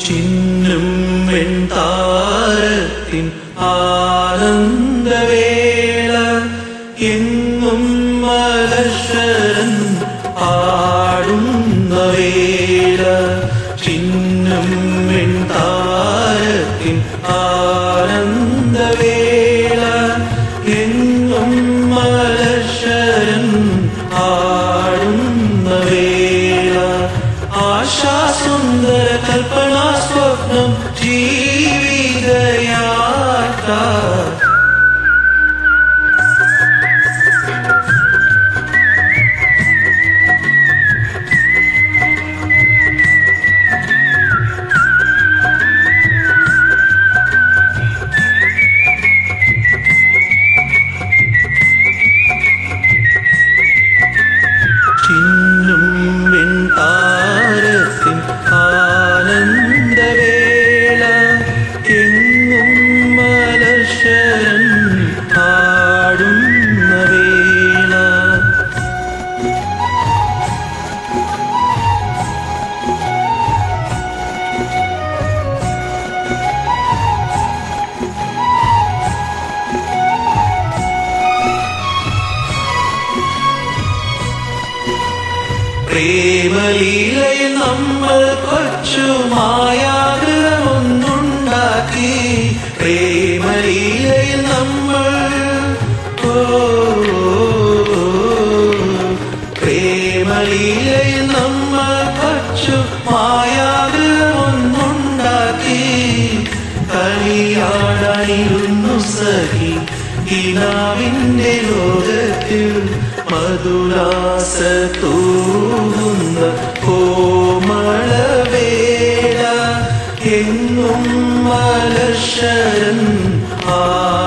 ചിന്നും വെൺതാരത്തിൻ ആനന്ദവേള എങ്ങും മലശരൻ ആടുന്ന വെൺതാരത്തിൻ ആനന്ദവേള എന്നും മലശരൻ ആടുന്ന ആശാസുന്ദര കൽപ്പനാ പ്രേമലീലയിൽ നമ്മൾ കൊച്ചു മായാഗ്രഹമൊന്നുണ്ടാക്കി. പ്രേമലീലയിൽ നമ്മൾ പ്രേമലീലയിൽ നമ്മൾ കൊച്ചു മായാഗ്രഹമൊന്നുണ്ടാക്കി. കളിയാടായിരുന്നു സഹി ഇനാവിന്റെ ലോകത്തിൽ മധുരാസ തൂങ്ങുന്ന കോമളവേള എങ്ങും മലശരൻ ആടുന്ന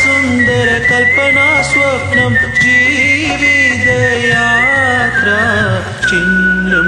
सुन्दरकल्पना स्वप्नं जीविदया चिन्नम्